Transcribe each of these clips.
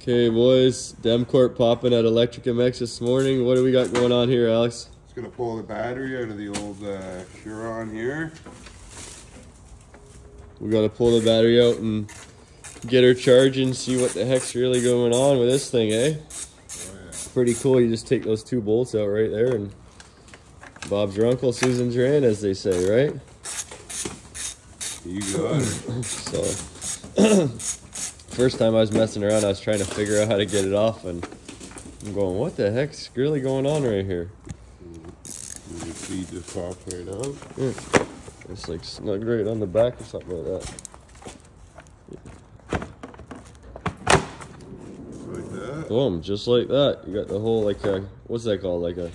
Okay, boys. Demcorp popping at Electric MX this morning. What do we got going on here, Alex? Just gonna pull the battery out of the old uh, Surron here. We got to pull the battery out and get her charging, see what the heck's really going on with this thing, eh? Oh, yeah. Pretty cool. You just take those two bolts out right there and Bob's your uncle, Susan's your aunt, as they say, right? You got it. So, first time I was messing around, I was trying to figure out how to get it off, and I'm going, what the heck's really going on right here? You can see just pop right out. It's like snug right on the back or something like that. Like that. Boom, just like that. You got the whole like a what's that called? Like a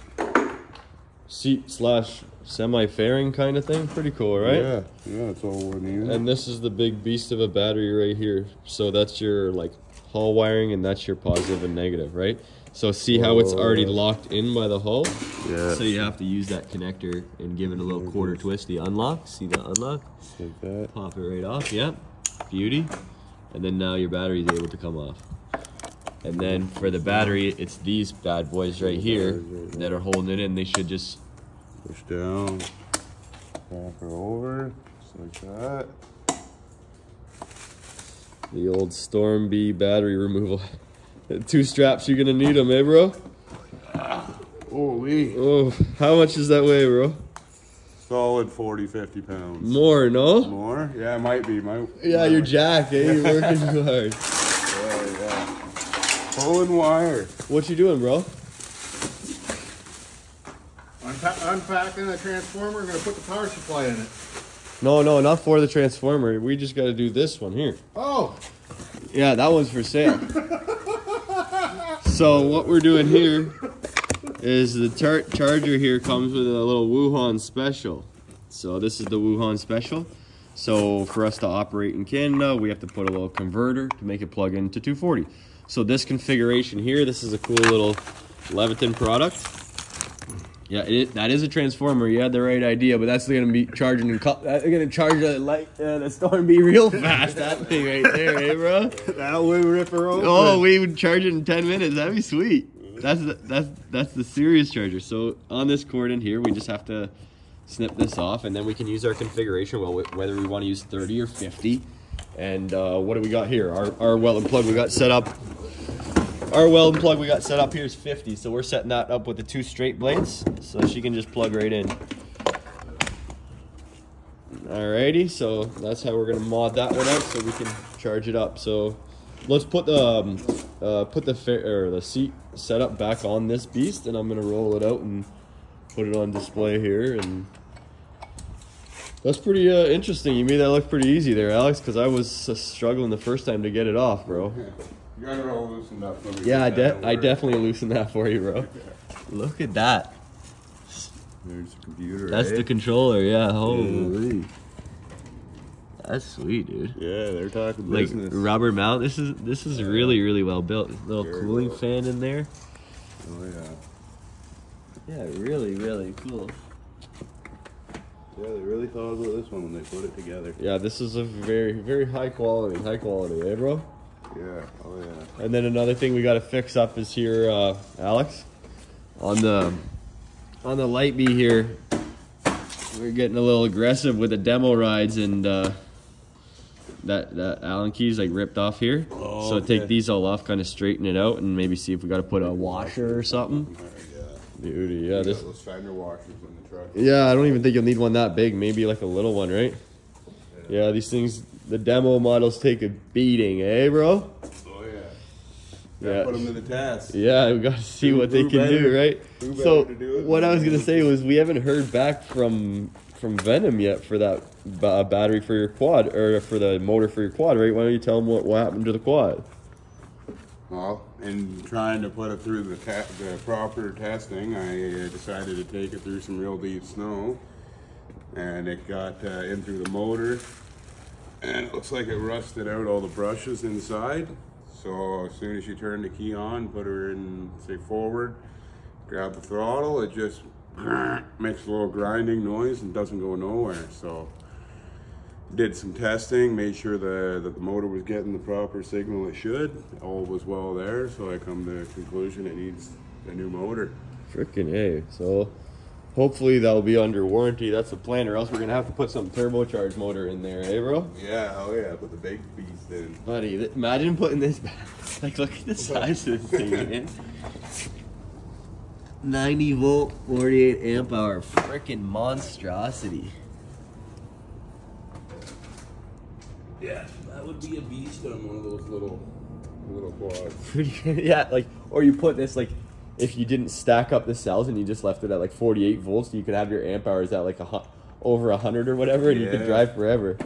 seat slash semi fairing kind of thing. Pretty cool, right? Yeah, yeah, it's all one unit. And this is the big beast of a battery right here. So that's your like hull wiring, and that's your positive and negative, right? So see how it's already locked in by the hull. yeah, So you have to use that connector and give it a little quarter twist. The unlock. See the unlock? like that. Pop it right off. Yep. Beauty. And then now your battery is able to come off. And then for the battery, it's these bad boys right here that are holding it in. They should just Push down. Back her over. Just like that. the old Storm Bee battery removal. Two straps, you're gonna need them, eh, bro? Holy. Oh, how much does that weigh, bro? Solid 40, 50 pounds. More, no? More? Yeah, it might be. My, Yeah, you're Jack, eh? You're working too hard. Pulling wire. What you doing, bro? Unpa- unpacking the transformer, I'm gonna put the power supply in it. No, no, not for the transformer. We just gotta do this one here. Oh, Yeah, that one's for sale. so what we're doing here is the char- charger here comes with a little Wuhan special. So this is the Wuhan special. So for us to operate in Canada, we have to put a little converter to make it plug into 240. So this configuration here, this is a cool little Leviton product. Yeah, it, that is a transformer. You had the right idea, but that's gonna be charging and that's gonna charge the light, uh, the storm bee real fast. that thing right there, eh, bro? That way rip her open. Oh, we would charge it in ten minutes. That'd be sweet. That's the, that's that's the serious charger. So on this cord in here, we just have to snip this off, and then we can use our configuration. Well, whether we want to use thirty or fifty. And uh, what do we got here? Our our well and plug we got set up. Our well and plug we got set up here is fifty. So we're setting that up with the two straight blades, so she can just plug right in. Alrighty, so that's how we're gonna mod that one up so we can charge it up. So let's put the um, uh, put the or the seat setup back on this beast, and I'm gonna roll it out and put it on display here. And that's pretty uh, interesting. You made that look pretty easy there, Alex, because I was uh, struggling the first time to get it off, bro. You got it all loosened up. Yeah, I, de- I definitely loosened that for you, bro. Look at that. There's the computer. That's eh? the controller. Yeah. Holy. That's sweet, dude. Yeah, they're talking like business. rubber mount. This is this is really really well built. Little Very cooling well. fan in there. Oh yeah. Yeah, really really cool. Yeah, they really thought about this one when they put it together. Yeah, this is a very very high quality, high quality, eh, bro? Yeah. Oh yeah. And then another thing we got to fix up is here, uh, Alex, on the on the light bee here. We're getting a little aggressive with the demo rides and. Uh, that, that Allen key's like ripped off here, Oh, so take these all off, kind of straighten it out, and maybe see if we got to put a washer or something. Alright, yeah. Yeah. This, those fender washers in the truck. Yeah, I don't even think you'll need one that big. Maybe like a little one, right? Yeah, these things, the demo models take a beating, eh, bro? Oh yeah. Yeah. Yeah. Put them to the test. Yeah, we got to see what they can do, right? So, do what I was gonna say was we haven't heard back from from Venom yet for that ba- battery for your quad or for the motor for your quad, right? Why don't you tell them what, what happened to the quad? Well, in trying to put it through the, the proper testing, I decided to take it through some real deep snow, and it got uh, in through the motor, and it looks like it rusted out all the brushes inside. So as soon as you turn the key on, put her in, say forward, grab the throttle, it just makes a little grinding noise and doesn't go nowhere. So did some testing, made sure the, that the motor was getting the proper signal it should. All was well there, so I come to the conclusion it needs a new motor. Freaking A. So hopefully that'll be under warranty. That's the plan, or else we're gonna have to put some turbocharged motor in there, eh, bro? Yeah, oh yeah, put the big beast in. Buddy, th- imagine putting this back. Like, look at the size of this thing, man. 90 volt, 48 amp hour. Freaking monstrosity. Yeah, that would be a beast on one of those little little quads. Yeah, like, or you put this, like, if you didn't stack up the cells and you just left it at like 48 volts, you could have your amp hours at like a hu- over 100 or whatever, and you could drive forever.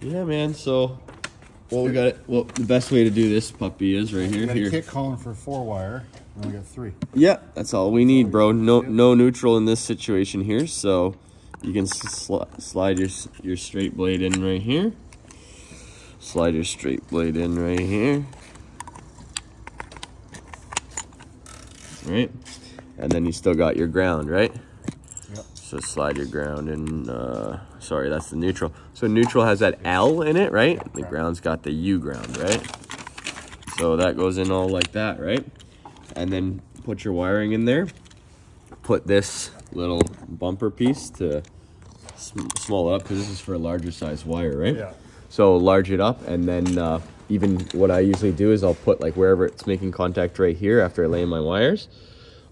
Yeah, man. So, well, we got it. Well, the best way to do this puppy is right We here. got a Here. kit calling for four wire, and we got three. Yeah, that's all we need, bro. No, no neutral in this situation here. So, you can sli slide your your straight blade in right here. Slide your straight blade in right here. Right, and then you still got your ground, right? Yep. So slide your ground in. Uh, sorry, that's the neutral. So neutral has that L in it, right? The ground's got the U ground, right? So that goes in all like that, right? And then put your wiring in there. Put this little bumper piece to sm small it up because this is for a larger size wire, right? Yeah. So large it up and then uh, even what I usually do is I'll put like wherever it's making contact right here after I lay in my wires,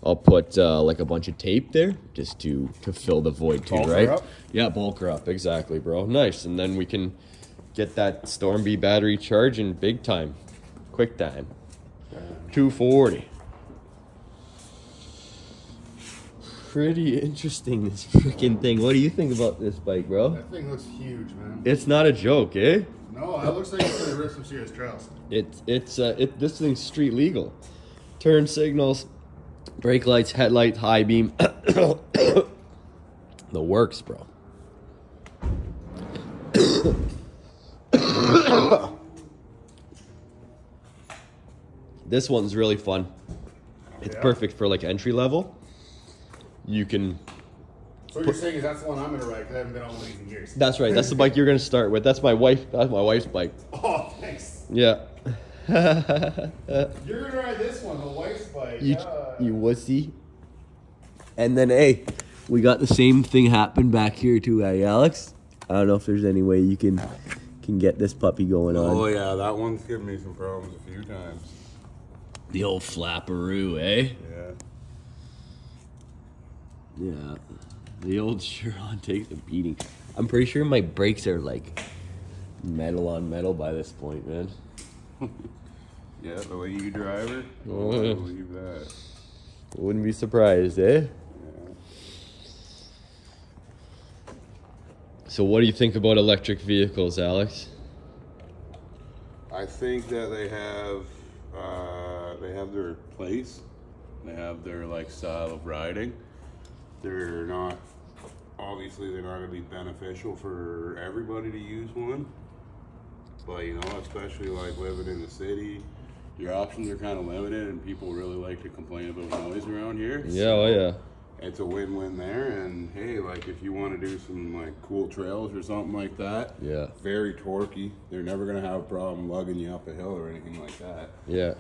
I'll put uh, like a bunch of tape there just to, to fill the void too, right? Up. Yeah, bulker up. Exactly, bro. Nice. And then we can get that Storm Bee battery charging big time, quick time. 240. Pretty interesting, this freaking thing. What do you think about this bike, bro? That thing looks huge, man. It's not a joke, eh? No, it looks like it's gonna rip some serious trails. It it's uh, it this thing's street legal. Turn signals, brake lights, headlights, high beam. the works, bro. this one's really fun. It's Yeah. perfect for like entry level. You can So what you're saying is that's the one I'm gonna ride because I haven't been on one of these in years. That's right. That's the bike you're gonna start with. That's my wife. That's my wife's bike. Oh, thanks. Yeah. You're gonna ride this one, the wife's bike. you Uh, you wussy. And then hey, we got the same thing happen back here too, eh, Alex? I don't know if there's any way you can can get this puppy going on. Oh yeah, that one's given me some problems a few times. The old flapperoo, eh? Yeah. Yeah. The old Chiron takes a beating. I'm pretty sure my brakes are like metal on metal by this point, man. Yeah, the way you drive it, Oh, I believe that. Wouldn't be surprised, eh? Yeah. So what do you think about electric vehicles, Alex? I think that they have uh, they have their place. They have their like style of riding. They're not obviously they're not going to be beneficial for everybody to use one. But you know, especially like living in the city, your options are kind of limited, and people really like to complain about noise around here. Yeah, oh yeah. it's a win-win there and hey like if you want to do some like cool trails or something like that Yeah. very torquey they're never going to have a problem lugging you up a hill or anything like that Yeah.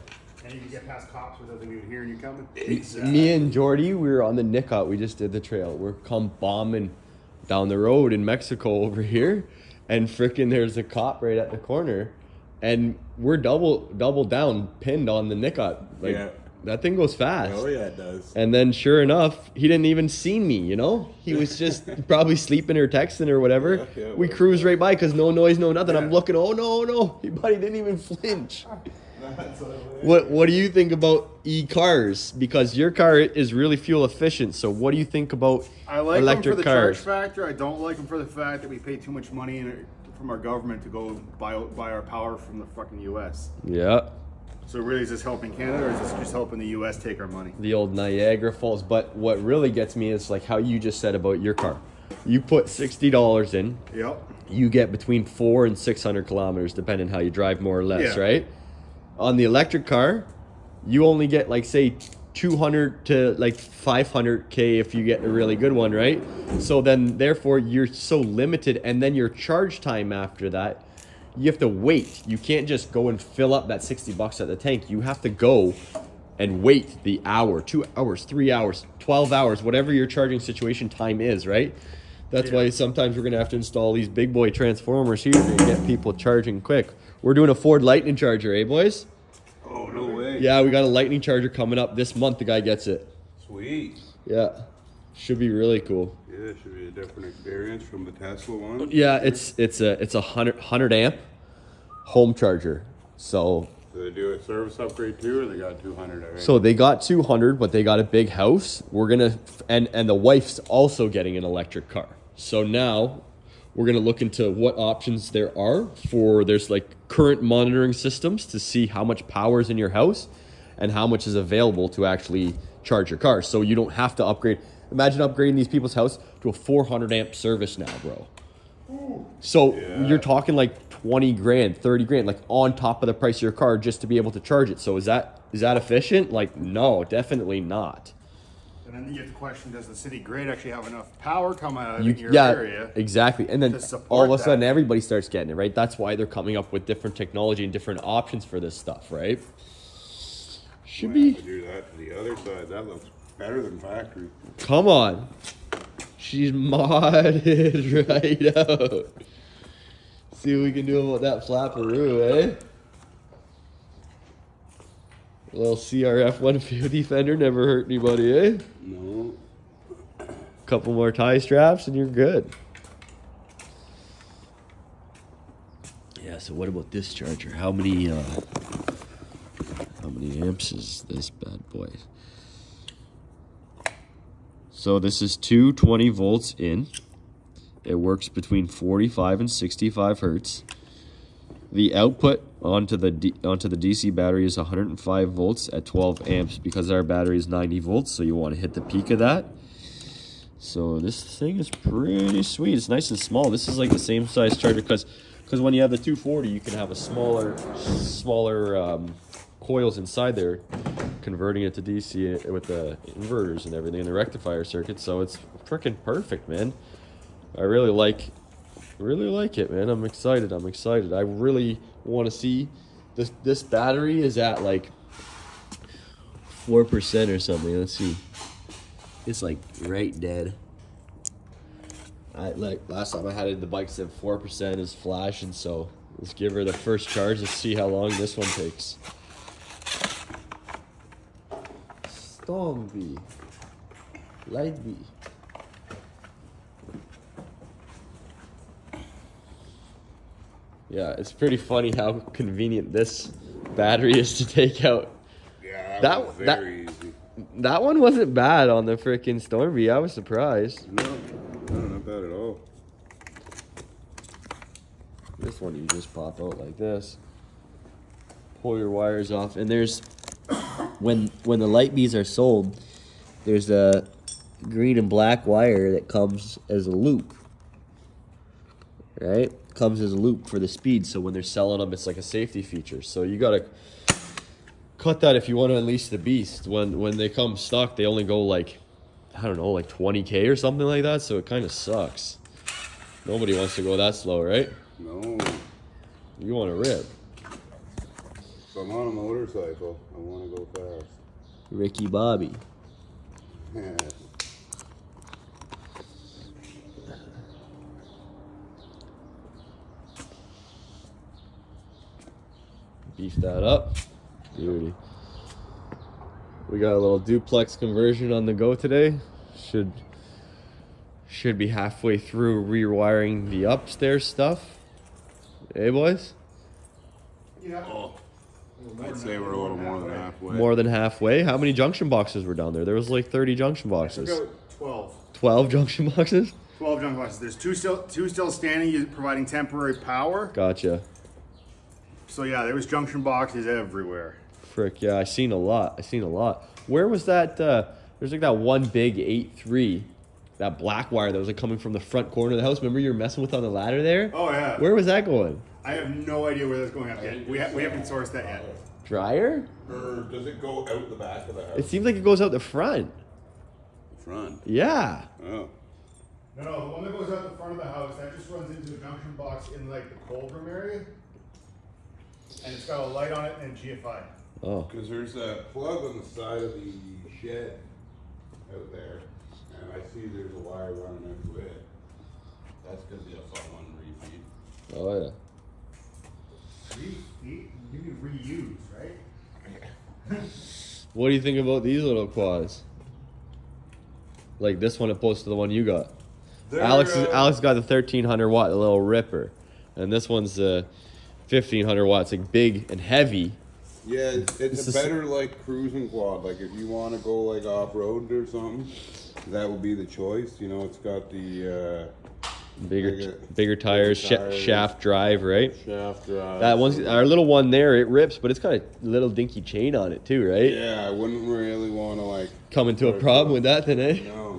And you can get past cops without them even hearing you coming. Me and Jordy, we were on the Nicot. We just did the trail. We're come bombing down the road in Mexico over here, and frickin' there's a cop right at the corner, and we're double double down pinned on the Nicot. Like Yeah. that thing goes fast. oh yeah it does And then sure enough, he didn't even see me, you know? He was just probably sleeping or texting or whatever. Yeah, yeah, we cruise right by because no noise, no nothing. I'm looking, oh no, no. But he didn't even flinch. What what do you think about e cars? Because your car is really fuel efficient. So what do you think about I like electric them for the cars? charge factor. I don't like them for the fact that we pay too much money in, from our government to go buy buy our power from the fucking U.S. Yeah, So really, is this helping Canada or is this just helping the U.S. take our money? the old Niagara Falls. But what really gets me is like how you just said about your car. You put sixty dollars in, Yep. you get between four and six hundred kilometers, depending how you drive, more or less, Yeah. right? On the electric car, you only get like say 200 to like 500k if you get a really good one, right? So then therefore you're so limited and then your charge time after that you have to wait. You can't just go and fill up that 60 bucks at the tank. You have to go and wait the hour, 2 hours, 3 hours, 12 hours, whatever your charging situation time is, right? That's why sometimes we're going to have to install these big boy transformers here to get people charging quick. We're doing a Ford Lightning charger, eh boys? Oh, no way. Yeah, we got a lightning charger coming up this month. The guy gets it. Sweet. Yeah, should be really cool. Yeah, it should be a different experience from the Tesla one. Yeah, it's it's a it's a hundred hundred amp home charger. So Do they do a service upgrade too, or they got 200 already? so they got two hundred, but they got a big house. We're gonna and and the wife's also getting an electric car. So now we're gonna look into what options there are for there's like current monitoring systems to see how much power is in your house and how much is available to actually charge your car. So you don't have to upgrade. Imagine upgrading these people's house to a 400 amp service now, bro. So Yeah. you're talking like 20 grand, 30 grand, like on top of the price of your car just to be able to charge it. So is that is that efficient? Like no, definitely not. And then you get the question: Does the city grid actually have enough power coming out You, of your yeah, area? exactly. And then all of a that? sudden everybody starts getting it, right? That's why they're coming up with different technology and different options for this stuff, right? Should Might have be. to do that to the other side. That looks better than factory. Come on. She's modded right out. See what we can do about that flapperoo, eh? A little CRF 150 fender never hurt anybody, eh? No. Couple more tie straps and you're good. Yeah, so what about this charger? How many uh how many amps is this bad boy? So this is 220 volts in. It works between 45 and 65 hertz. The output onto the D, onto the DC battery is 105 volts at 12 amps because our battery is 90 volts, so you want to hit the peak of that. So this thing is pretty sweet. It's nice and small. This is like the same size charger because because when you have the 240, you can have a smaller smaller um, coils inside there, converting it to DC with the inverters and everything and the rectifier circuit. So it's freaking perfect, man. I really like really like it, man. I'm excited. I'm excited. I really want to see this. This battery is at like four percent or something. Let's see. It's like right dead. I like last time I had it, the bike said four percent is flashing. So let's give her the first charge. Let's see how long this one takes. Storm bee, light bee. Yeah, it's pretty funny how convenient this battery is to take out. Yeah, that, That- that- very easy. That one wasn't bad on the freaking Stormy. I was surprised. No, no, not bad at all. This one you just pop out like this. Pull your wires off, and there's when when the light bees are sold, there's a green and black wire that comes as a loop. Right? Comes as a loop for the speed, so when they're selling them, it's like a safety feature. So you gotta cut that if you want to unleash the beast. When when they come stock, they only go like I don't know, like 20k or something like that. So it kind of sucks. Nobody wants to go that slow, right? No, You want to rip. if I'm on a motorcycle, I want to go fast. Ricky Bobby. Yeah. Beef that up. Beauty. We got a little duplex conversion on the go today. Should should be halfway through rewiring the upstairs stuff. Hey boys? Yeah. Oh, I'd say we're a little more than halfway. More than halfway. How many junction boxes were down there? There was like 30 junction boxes. About 12. 12 junction boxes? 12 junction boxes. There's two still two still standing, u- providing temporary power. Gotcha. So yeah, there was junction boxes everywhere. Frick, yeah, I seen a lot. I seen a lot. Where was that? Uh, there's like that one big eight three, that black wire that was like coming from the front corner of the house. Remember you were messing with on the ladder there? Oh yeah. Where was that going? I have no idea where that's going up yet. We, ha- we haven't sourced that yet. Dryer? Or does it go out the back of the house? It seems like it goes out the front. front. Yeah. Oh. No, no, the one that goes out the front of the house, that just runs into the junction box in like the cold room area. And it's got a light on it and GFI. Oh. Because there's a plug on the side of the shed out there, and I see there's a wire running out to it. That's going to be a fun one refeed. Oh, yeah. Refeed? You can reuse, right? what do you think about these little quads? Like this one opposed to the one you got. They're, Alex uh, Alex got the 1300 watt, the little ripper. And this one's the. Uh, 1500 watts, like big and heavy. Yeah, it's, it's a better like cruising quad. Like if you want to go like off road or something, that would be the choice. You know, it's got the uh, bigger bigger, bigger tires, tires. Sh shaft drive, right? Shaft drive. That one's our little one there. It rips, but it's got a little dinky chain on it too, right? Yeah, I wouldn't really want to like come into a problem with that today. No.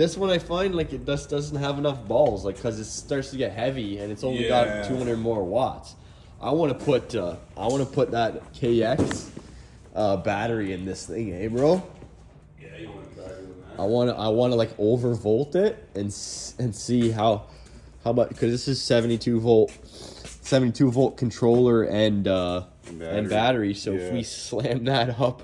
This one I find like it just doesn't have enough balls, like because it starts to get heavy and it's only got 200 more watts. I want to put uh, I want to put that KX uh, battery in this thing, eh, bro? Yeah, you want to doing I want to I want to like overvolt it and s- and see how how much because this is 72 volt 72 volt controller and uh, and Battery. battery. So if we slam that up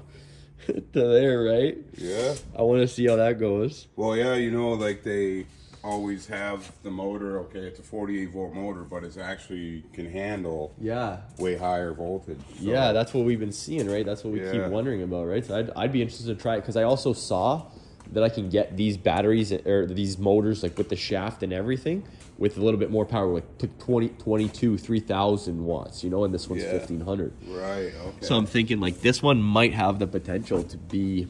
to there, right? Yeah. I want to see how that goes. Well, yeah, you know, like they always have the motor. Okay, it's a 48 volt motor, but it's actually can handle Yeah, way higher voltage. so- Yeah, that's what we've been seeing, right? That's what we Yeah. keep wondering about, right? So I'd, I'd be interested to try it because I also saw that I can get these batteries or these motors like with the shaft and everything with a little bit more power, like to 20, 22, 3000 watts, you know, and this one's Yeah. 1500. right. Okay. So I'm thinking like this one might have the potential to be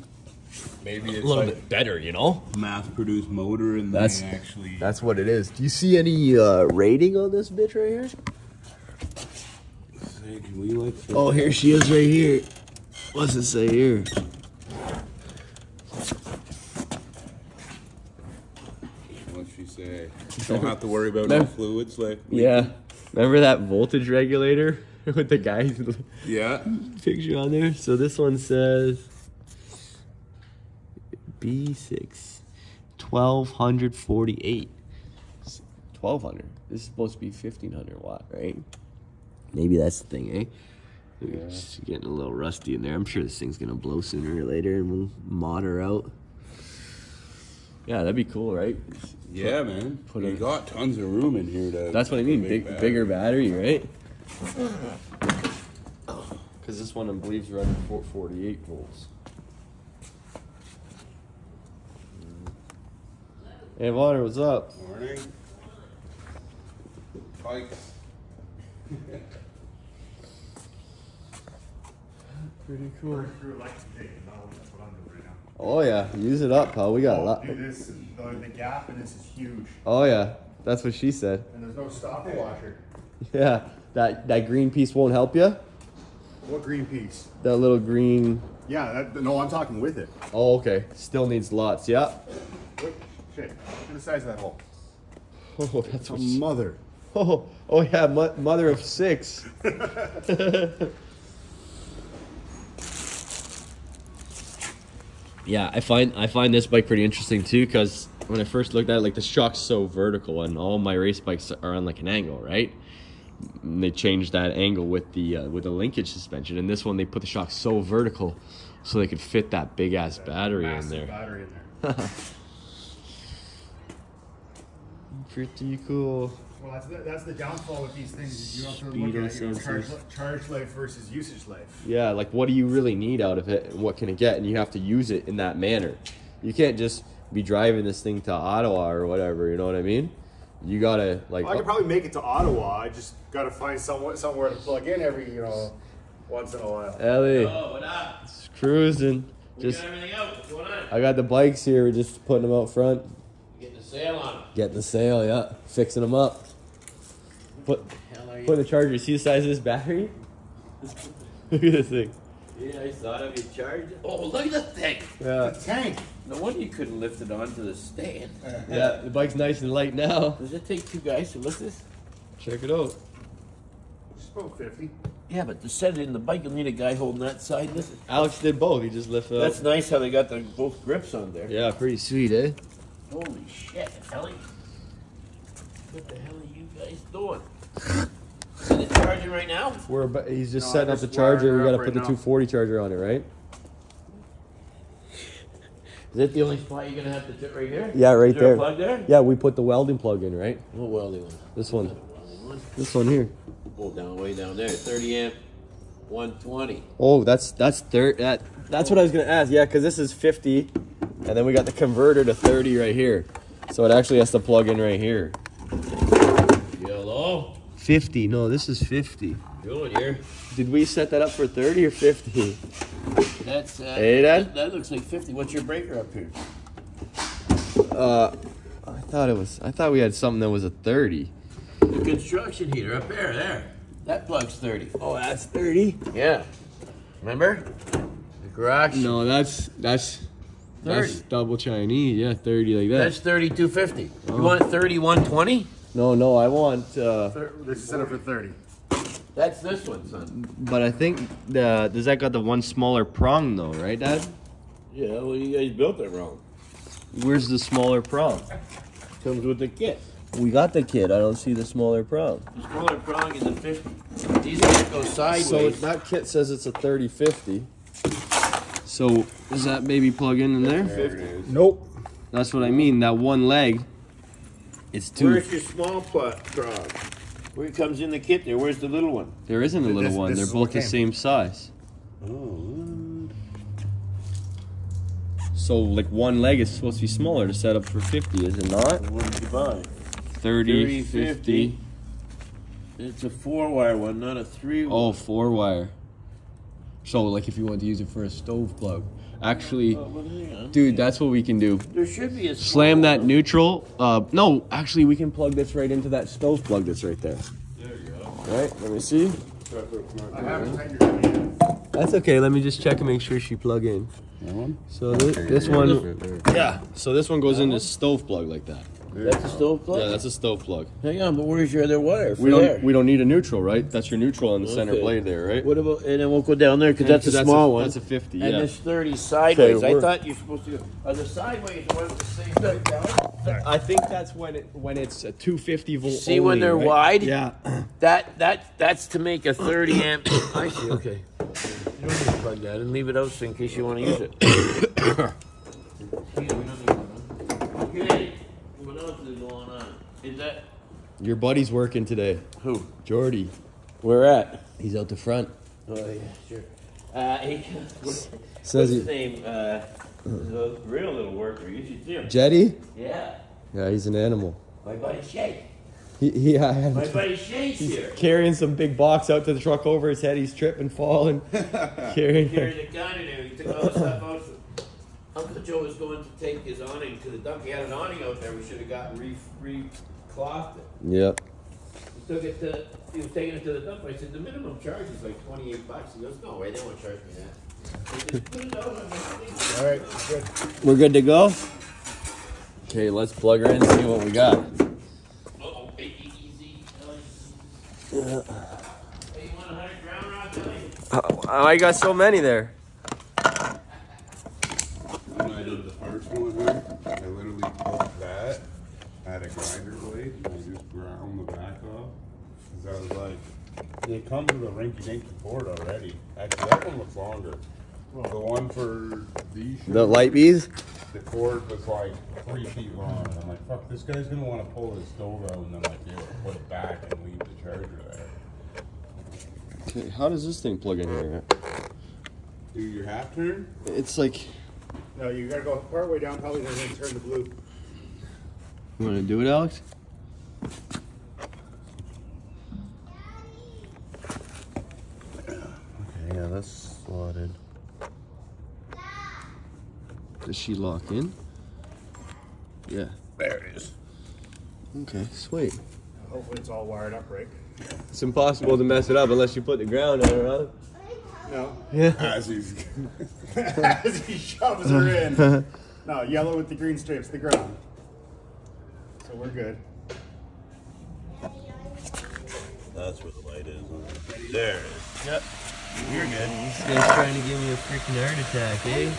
maybe a little like bit better, you know? mass-produced motor, and That's- actually. That's what it is. Do you see any uh, rating on this bitch right here? Say, can we like? Oh, here she is right here. What's it say here? Say? Don't have to worry about no fluids, like. Yeah. Remember that voltage regulator with the guy's Yeah. picture on there? So this one says B6 1248. 1200. This is supposed to be 1500 watt, right? Maybe that's the thing, eh? It's getting a little rusty in there. I'm sure this thing's gonna blow sooner or later and we'll mod her out. Yeah, that'd be cool, right? Yeah, man. put you a- got tons of room in here to. That's what I mean. Big, battery. bigger battery, right? Because this one, I believe, is running four- 48 volts. Mm-hmm. Hey, Water, what's up? Morning. Bikes. Pretty cool. Through electric tape, no, that's what I'm doing right now. Oh yeah, use it up, pal. We got a lot. Dude, this, the, the gap in this is huge. Oh yeah, that's what she said. And there's no stopper washer. Yeah, that that green piece won't help you. What green piece? That little green. Yeah, that, no, I'm talking with it. Oh okay, still needs lots. Yeah. What? Shit, look at the size of that hole. Oh, that's A. She, mother. oh, oh yeah, mo- mother of six. yeah, I find I find this bike pretty interesting too because when I first looked at it, like the shock's so vertical, and all my race bikes are on like an angle, right? And they changed that angle with the uh, with the linkage suspension, and this one they put the shock so vertical, so they could fit that big ass battery in there. battery in there. Pretty cool. Well, that's the, that's the downfall with these things. Is you have to look Speedo at your charge, charge life versus usage life. Yeah, like what do you really need out of it and what can it get? And you have to use it in that manner. You can't just be driving this thing to Ottawa or whatever, you know what I mean? You gotta like Well, I could oh probably make it to Ottawa. I just got to find somewhere somewhere to plug in every you know once in a while. Ellie, Oh, what up? just cruising. We Just got everything out. What's going on? I got the bikes here, we're just putting them out front, Getting the sale on them. getting the sale, yeah. Fixing them up. Put Hell are you? put the charger. See the size of this battery? Look at this thing. Yeah, I thought of you charge. Oh, look at the thing. Yeah. The Tank. No wonder you couldn't lift it onto the stand. Yeah, the bike's nice and light now. Does it take two guys to lift this? Check it out. Oh, 50. Yeah, but to set it in the bike, you'll need a guy holding that side This it. Alex did both. He just lifted That's up. nice how they got the both grips on there. Yeah, pretty sweet, eh? Holy shit, Ellie. What the hell are you guys doing? Is it charging right now? We're about, he's just No, setting I up the just wired charger. her We up gotta right put the now. 240 charger on it, right? Is that the only spot you're gonna have to fit right here? Yeah, right Is there. there. A plug there? Yeah, we put the welding plug in, right? What welding one? This one. Welding one? This one here. Oh, down way down there, 30 amp, 120. Oh, that's that's third. That that's what I was gonna ask. Yeah, because this is 50, and then we got the converter to 30 right here. So it actually has to plug in right here. Yellow. 50. No, this is 50. Doing here. Did we set that up for 30 or 50? That's uh, Hey, Dad? that, that looks like 50. What's your breaker up here? Uh, I thought it was. I thought we had something that was a 30. The construction heater up there, there. That plug's 30. Oh, that's 30. Yeah. Remember? The garage. No, that's that's that's 30. double Chinese. Yeah, 30 like that. That's 3250. You want 3120? No, no, I want. uh This is set up for 30. That's this one, son. But I think the does that got the one smaller prong though, right, Dad? Yeah, well, you guys built it wrong. Where's the smaller prong? Comes with the kit. We got the kid. I don't see the smaller prong. The smaller prong is a 50. These can't go sideways. So that kit says it's a 3050. So does that maybe plug in in there? There it is. Nope. That's what I mean. That one leg, it's two. Where's your small plug prong? Where it comes in the kit there, where's the little one? There isn't a little This- one. this They're both the came. same size. Oh. So like one leg is supposed to be smaller to set up for 50, is it not? What did you buy? 30, 30, 50. It's a four wire one, not a three Oh, wire. four wire. So like if you want to use it for a stove plug. Actually, well, hang on. dude, that's what we can do. There should be a Slam that one. neutral. Uh, no, actually, we can plug this right into that stove plug that's right there. There you go. Right? Let me see. That's I doing haven't tightened your down yet. That's okay. Let me just check and make sure she plug in. That one? So this, this one, yeah. So this one goes into stove plug like that. There That's a stove plug? Yeah, that's a stove plug. Hang on, but where's your other wire? For We don't there? we don't need a neutral, right? That's your neutral on the center Okay. blade there, right? What about, and then we'll go down there because Yeah, that's a 'cause small one. That's a 50. and yeah. this 30 sideways. I we're- thought you're supposed to. Are the sideways the ones the same height down? I think that's when it when it's a 250 volt. See when only, they're right? wide? Yeah. That that that's to make a 30 amp. I see. Okay. You don't need to plug that and leave it out so in case you want to use it. Here, we don't need one, huh? Okay. What else is going on? Is that Your buddy's working today, who? Jordy. Where at? He's out the front. Oh yeah, sure. Uh, he, Says what's his he, name? Uh, he's a real little worker. You should see him. Jetty. Yeah, Yeah, he's an animal. my buddy Shay. He he I had My buddy Shay's here. carrying some big box out to the truck over his head. He's tripping, falling, carrying. Carried the gun in there. He took all the stuff out. Uncle Joe was going to take his awning to the dump. He had an awning out there. We should have gotten re re clothed it. Yep. He took it to. He was taking it to the dump. I said the minimum charge is like twenty eight bucks. He goes, no way, they won't charge me that. I said, put it out on the thing. All right, good. We're good to go. Okay, let's plug her in and see what we got. Uh-oh, take easy, Ellie. Hey, you want a hundred ground rods, Ellie? Oh, I got so many there. When I did the parts one here, I literally took that, had a grinder blade, and I just ground the back off. Cause I was like, it comes with a rinky dinky board already. Actually, that one looks longer. The one for these shoes, The light bees. the cord was like three feet long. And I'm like, fuck, this guy's gonna wanna pull his stove out and then like be able to put it back and leave the charger there. Okay, how does this thing plug in here? Do your half turn? It's like. No, you gotta go part way down, probably then turn the blue. You want to do it, Alex? Okay, yeah, that's slotted. Does she lock in? Yeah. There it is. Okay, sweet. Hopefully it's all wired up right. It's impossible to mess it up unless you put the ground on it, huh? No. Yeah. As he's As he shoves her in. No, yellow with the green stripes, the ground. So we're good. That's where the light it is. huh? There it is. Yep. You're good. This guy's trying to give me a freaking heart attack, eh?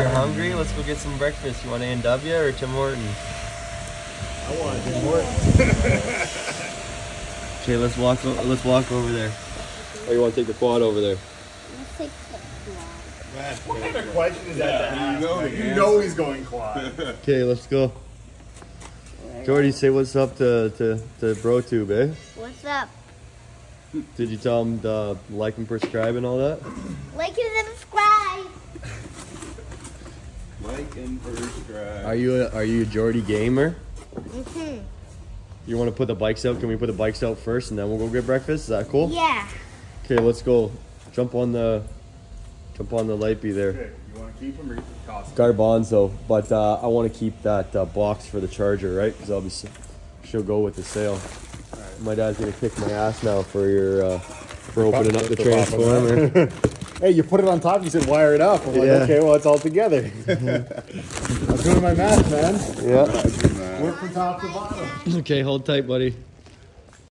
You're hungry? Let's go get some breakfast. You want A&W or Tim Hortons? I want to do more. Okay, let's walk. Let's walk over there. Or you want to take the quad over there? Let's take the quad. What kind of question is that to you ask? know You know he's going quad. Okay, let's go. Jordy, say what's up to to to BroTube, eh? What's up? Did you tell him to like and subscribe and all that? Like and subscribe. Like and subscribe. Are you a, are you a Jordy gamer? Mm-hmm. You want to put the bikes out? Can we put the bikes out first and then we'll go get breakfast? Is that cool? Yeah. Okay, let's go. Jump on the jump on the light bee there. Okay, you want to keep him or toss him? Garbanzo, but uh, I want to keep that uh, box for the charger, right? Because I'll be s- she'll go with the sale. My dad's gonna kick my ass now for your uh, for opening up the transformer. Hey, you put it on top. You said wire it up. I'm like, Yeah. okay, well, it's all together. I'm doing my math, man. yeah. Work from top to bottom. Okay, hold tight, buddy.